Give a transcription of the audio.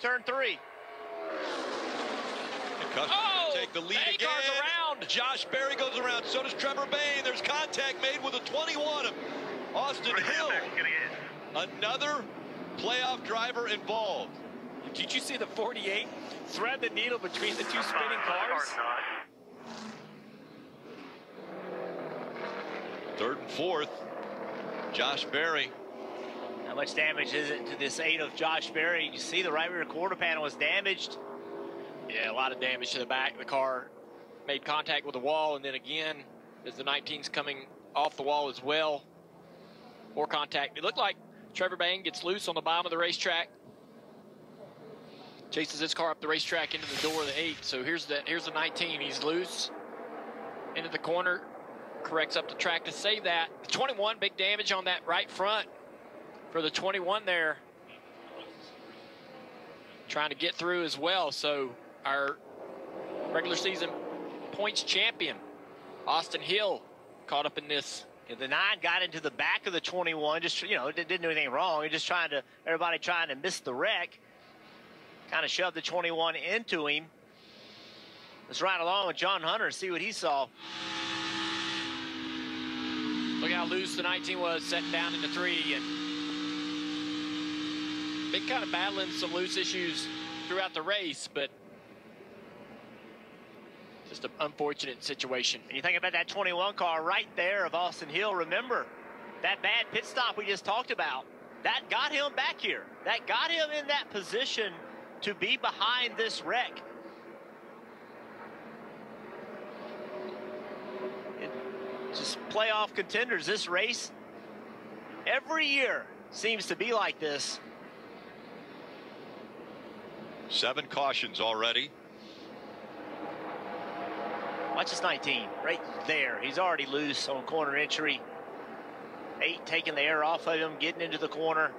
Turn three. And Custer Oh, take the lead Bay again. goes around. Josh Berry goes around. So does Trevor Bayne. There's contact made with a 21 of Austin Hill. Another playoff driver involved. Did you see the 48 thread the needle between the two spinning cars? Third and fourth. Josh Berry. How much damage is it to this eight of Josh Berry? You see the right rear quarter panel was damaged. Yeah, a lot of damage to the back. The car made contact with the wall, and then again, as the 19's coming off the wall as well, more contact. It looked like Trevor Bayne gets loose on the bottom of the racetrack, chases his car up the racetrack into the door of the eight. So here's the here's the 19. He's loose into the corner, corrects up the track to save that. The 21, big damage on that right front for the 21 there. Trying to get through as well. So our regular season points champion, Austin Hill, caught up in this. The nine got into the back of the 21, just, you know, didn't do anything wrong. He just trying to, everybody trying to miss the wreck. Kind of shoved the 21 into him. Let's ride along with John Hunter, and see what he saw. Look how loose the 19 was, setting down into three, and been kind of battling some loose issues throughout the race, but just an unfortunate situation. And you think about that 21 car right there of Austin Hill. Remember that bad pit stop we just talked about? That got him back here. That got him in that position to be behind this wreck. It- just playoff contenders. This race every year seems to be like this. Seven cautions already. Watch this 19 right there. He's already loose on corner entry. Eight taking the air off of him, getting into the corner.